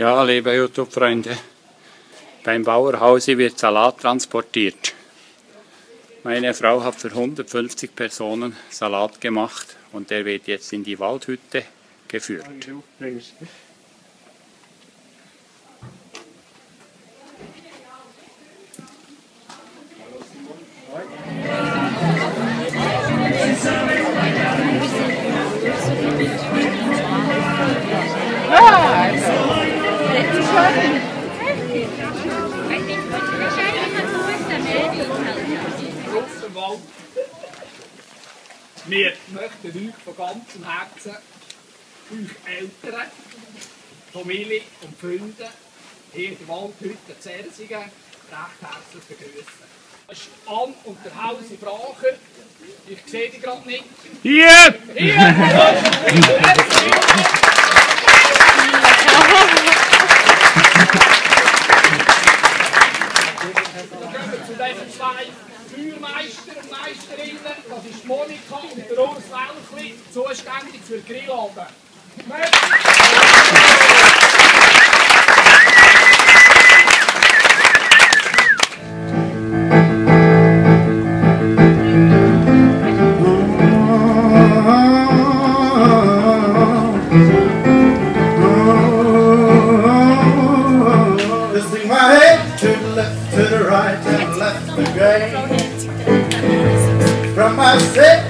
Ja, liebe YouTube-Freunde, beim Bauerhause wird Salat transportiert. Meine Frau hat für 150 Personen Salat gemacht und der wird jetzt in die Waldhütte geführt. Wald. Wir möchten euch von ganzem Herzen, euch Eltern, Familie und Freunde hier in der Waldhütte Zersingen recht herzlich begrüßen. Das ist Ann und der Hausi Bracher. Ich sehe die gerade nicht. Hier! Hier! diesen zwei Feuermeister und Meisterinnen. Das ist Monika und der Urs Welchli, zuständig für die head to the left, to the right, and left again. From my set,